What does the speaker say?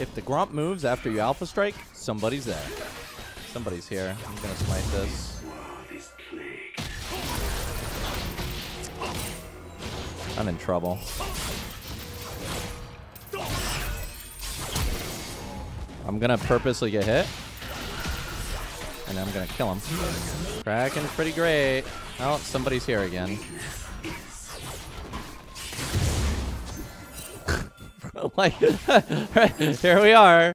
If the Grump moves after you Alpha Strike, somebody's there. Somebody's here. I'm gonna smite this. I'm in trouble. I'm gonna purposely get hit. And I'm gonna kill him. Kraken's pretty great. Oh, somebody's here again. like, here we are.